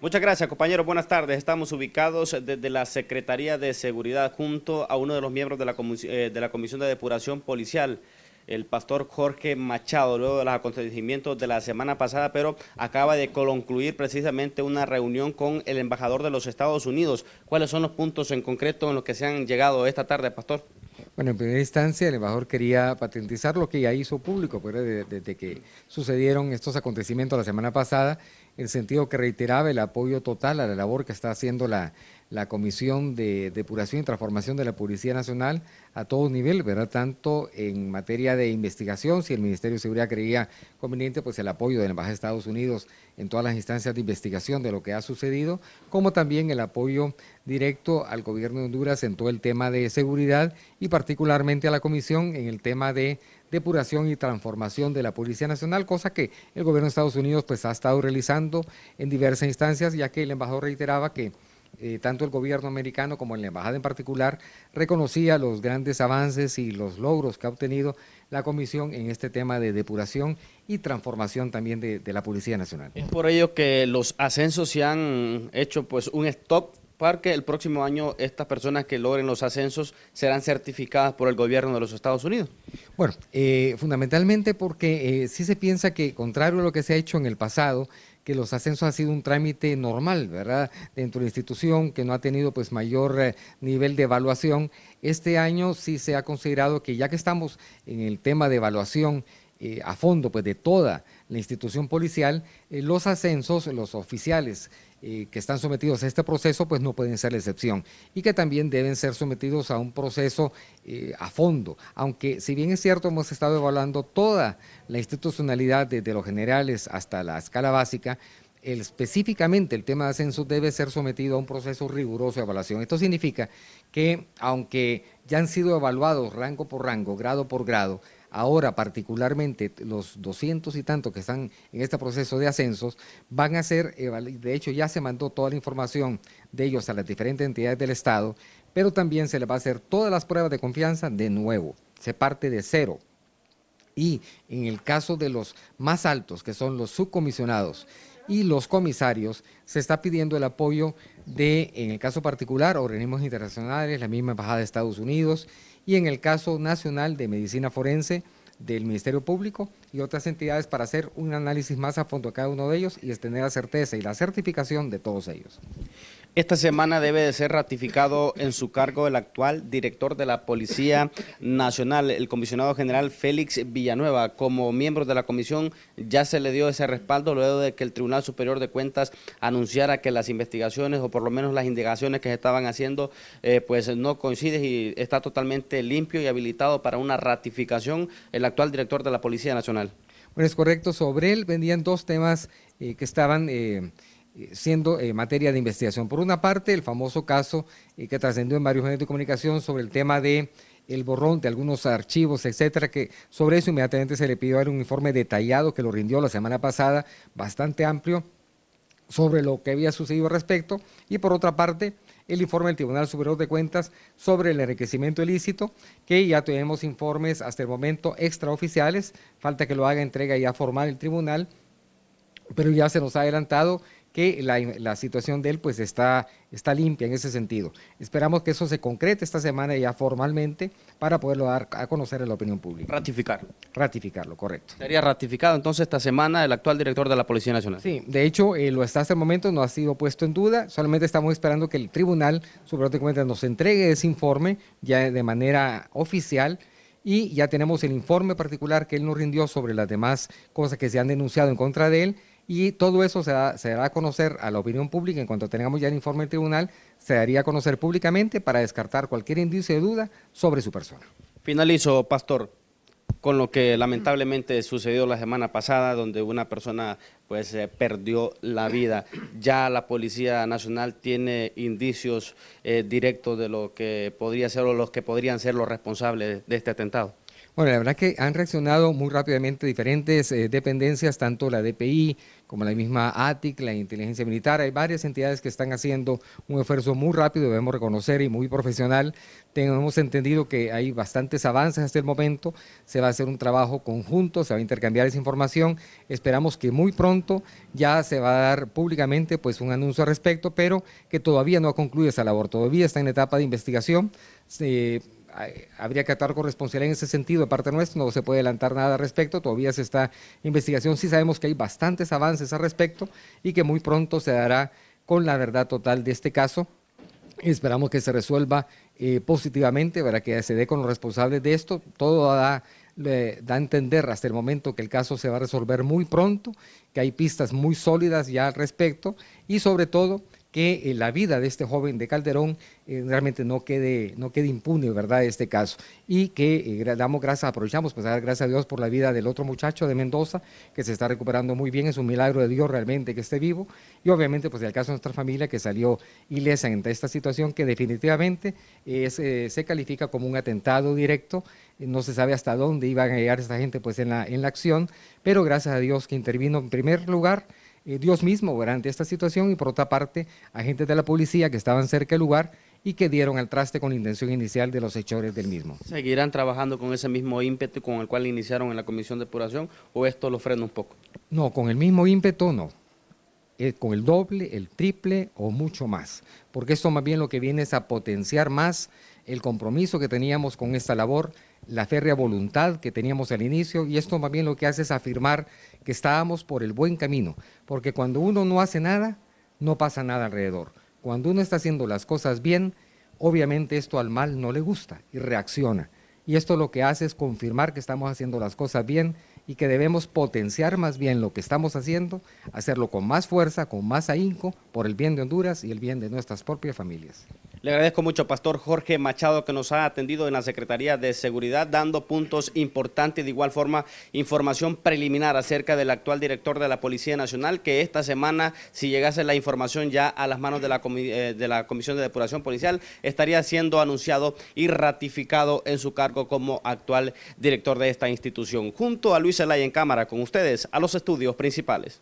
Muchas gracias, compañeros. Buenas tardes. Estamos ubicados desde la Secretaría de Seguridad junto a uno de los miembros de la, eh, de la Comisión de Depuración Policial, el pastor Jorge Machado, luego de los acontecimientos de la semana pasada, pero acaba de concluir precisamente una reunión con el embajador de los Estados Unidos. ¿Cuáles son los puntos en concreto en los que se han llegado esta tarde, pastor? Bueno, en primera instancia el embajador quería patentizar lo que ya hizo público pues, desde, que sucedieron estos acontecimientos la semana pasada, en sentido que reiteraba el apoyo total a la labor que está haciendo la, la Comisión de Depuración y Transformación de la Policía Nacional a todo nivel, ¿verdad? Tanto en materia de investigación, si el Ministerio de Seguridad creía conveniente, pues el apoyo de la Embajada de Estados Unidos en todas las instancias de investigación de lo que ha sucedido, como también el apoyo directo al gobierno de Honduras en todo el tema de seguridad y particularmente a la Comisión en el tema de depuración y transformación de la Policía Nacional, cosa que el gobierno de Estados Unidos pues ha estado realizando en diversas instancias, ya que el embajador reiteraba que eh, tanto el gobierno americano como la embajada en particular, reconocía los grandes avances y los logros que ha obtenido la Comisión en este tema de depuración y transformación también de, la Policía Nacional. Es por ello que los ascensos se han hecho pues un stop para que el próximo año estas personas que logren los ascensos serán certificadas por el gobierno de los Estados Unidos. Bueno, eh, fundamentalmente porque eh, sí se piensa que, contrario a lo que se ha hecho en el pasado, que los ascensos han sido un trámite normal, ¿verdad? Dentro de la institución, que no ha tenido pues mayor eh, nivel de evaluación. Este año sí se ha considerado que ya que estamos en el tema de evaluación eh, a fondo pues de toda la institución policial, eh, los ascensos, los oficiales eh, que están sometidos a este proceso, pues no pueden ser la excepción y que también deben ser sometidos a un proceso eh, a fondo. Aunque si bien es cierto, hemos estado evaluando toda la institucionalidad desde los generales hasta la escala básica, específicamente el tema de ascenso debe ser sometido a un proceso riguroso de evaluación. Esto significa que aunque ya han sido evaluados rango por rango, grado por grado, ahora particularmente los 200 y tantos que están en este proceso de ascensos, van a ser, de hecho ya se mandó toda la información de ellos a las diferentes entidades del Estado, pero también se les va a hacer todas las pruebas de confianza de nuevo, se parte de cero. Y en el caso de los más altos, que son los subcomisionados y los comisarios, se está pidiendo el apoyo de, en el caso particular, organismos internacionales, la misma Embajada de Estados Unidos, y en el caso nacional de medicina forense del Ministerio Público y otras entidades para hacer un análisis más a fondo de cada uno de ellos y tener la certeza y la certificación de todos ellos. Esta semana debe de ser ratificado en su cargo el actual director de la Policía Nacional, el comisionado general Félix Villanueva. Como miembro de la comisión ya se le dio ese respaldo luego de que el Tribunal Superior de Cuentas anunciara que las investigaciones o por lo menos las indagaciones que se estaban haciendo eh, pues no coinciden y está totalmente limpio y habilitado para una ratificación el actual director de la Policía Nacional. Bueno, es correcto. Sobre él vendían dos temas eh, que estaban... Eh, siendo eh, materia de investigación. Por una parte, el famoso caso eh, que trascendió en varios medios de comunicación sobre el tema de el borrón de algunos archivos, etcétera, que sobre eso inmediatamente se le pidió un informe detallado que lo rindió la semana pasada, bastante amplio, sobre lo que había sucedido al respecto. Y por otra parte, el informe del Tribunal Superior de Cuentas sobre el enriquecimiento ilícito, que ya tenemos informes hasta el momento extraoficiales, falta que lo haga entrega ya formal el tribunal, pero ya se nos ha adelantado que la, situación de él pues está, está limpia en ese sentido. Esperamos que eso se concrete esta semana ya formalmente para poderlo dar a conocer a la opinión pública. Ratificarlo. Ratificarlo, correcto. Sería ratificado entonces esta semana el actual director de la Policía Nacional. Sí, de hecho eh, lo está hasta el momento, no ha sido puesto en duda, solamente estamos esperando que el Tribunal Superior de Cuentas nos entregue ese informe ya de manera oficial y ya tenemos el informe particular que él nos rindió sobre las demás cosas que se han denunciado en contra de él y todo eso se, dará a conocer a la opinión pública en cuanto tengamos ya el informe del tribunal, se daría a conocer públicamente para descartar cualquier indicio de duda sobre su persona. Finalizo, Pastor, con lo que lamentablemente sucedió la semana pasada, donde una persona pues eh, perdió la vida. Ya la Policía Nacional tiene indicios eh, directos de lo que podría ser o los que podrían ser los responsables de este atentado. Bueno, la verdad que han reaccionado muy rápidamente diferentes eh, dependencias, tanto la DPI como la misma ATIC, la inteligencia militar. Hay varias entidades que están haciendo un esfuerzo muy rápido, debemos reconocer, y muy profesional. Tenemos entendido que hay bastantes avances hasta el momento. Se va a hacer un trabajo conjunto, se va a intercambiar esa información. Esperamos que muy pronto ya se va a dar públicamente pues, un anuncio al respecto, pero que todavía no ha concluido esa labor. Todavía está en etapa de investigación habría que actuar con responsabilidad en ese sentido de parte nuestra, no se puede adelantar nada al respecto, todavía se está investigación, sí sabemos que hay bastantes avances al respecto y que muy pronto se dará con la verdad total de este caso. Esperamos que se resuelva eh, positivamente, para que se dé con los responsables de esto. Todo da, da a entender hasta el momento que el caso se va a resolver muy pronto, que hay pistas muy sólidas ya al respecto y sobre todo que eh, la vida de este joven de Calderón eh, realmente no quede, no quede impune, ¿verdad?, este caso. Y que eh, damos gracias, aprovechamos pues dar gracias a Dios por la vida del otro muchacho de Mendoza, que se está recuperando muy bien, es un milagro de Dios realmente que esté vivo. Y obviamente pues el caso de nuestra familia que salió ilesa en esta situación que definitivamente se califica como un atentado directo. No se sabe hasta dónde iban a llegar esta gente pues en la, en la acción, pero gracias a Dios que intervino en primer lugar eh, Dios mismo durante esta situación y por otra parte agentes de la policía que estaban cerca del lugar y que dieron al traste con la intención inicial de los hechores del mismo. ¿Seguirán trabajando con ese mismo ímpetu con el cual iniciaron en la comisión de depuración o esto lo frena un poco? No, con el mismo ímpetu no. Eh, con el doble, el triple o mucho más. Porque esto más bien lo que viene es a potenciar más el compromiso que teníamos con esta labor, la férrea voluntad que teníamos al inicio y esto más bien lo que hace es afirmar que estábamos por el buen camino, porque cuando uno no hace nada, no pasa nada alrededor. Cuando uno está haciendo las cosas bien, obviamente esto al mal no le gusta y reacciona. Y esto lo que hace es confirmar que estamos haciendo las cosas bien y que debemos potenciar más bien lo que estamos haciendo, hacerlo con más fuerza, con más ahínco, por el bien de Honduras y el bien de nuestras propias familias. Le agradezco mucho, Pastor Jorge Machado, que nos ha atendido en la Secretaría de Seguridad, dando puntos importantes, de igual forma, información preliminar acerca del actual director de la Policía Nacional, que esta semana, si llegase la información ya a las manos de la, eh, de la Comisión de Depuración Policial, estaría siendo anunciado y ratificado en su cargo como actual director de esta institución. Junto a Luis Zelay en cámara, con ustedes, a los estudios principales.